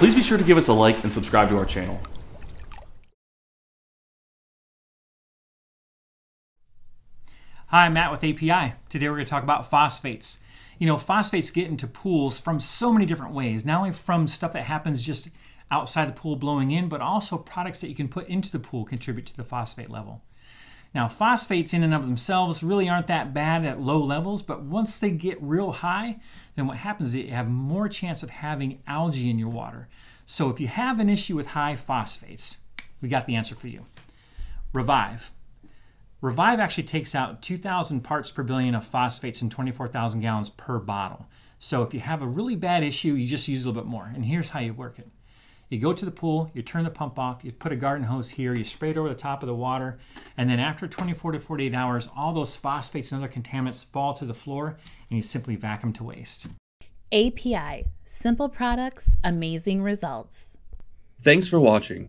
please be sure to give us a like and subscribe to our channel. Hi, I'm Matt with API. Today we're going to talk about phosphates. You know, phosphates get into pools from so many different ways, not only from stuff that happens just outside the pool blowing in, but also products that you can put into the pool contribute to the phosphate level. Now, phosphates in and of themselves really aren't that bad at low levels, but once they get real high, then what happens is you have more chance of having algae in your water. So if you have an issue with high phosphates, we got the answer for you. Revive. Revive actually takes out 2,000 parts per billion of phosphates in 24,000 gallons per bottle. So if you have a really bad issue, you just use a little bit more. And here's how you work it. You go to the pool, you turn the pump off, you put a garden hose here, you spray it over the top of the water, and then after 24 to 48 hours, all those phosphates and other contaminants fall to the floor and you simply vacuum to waste. API Simple products, amazing results. Thanks for watching.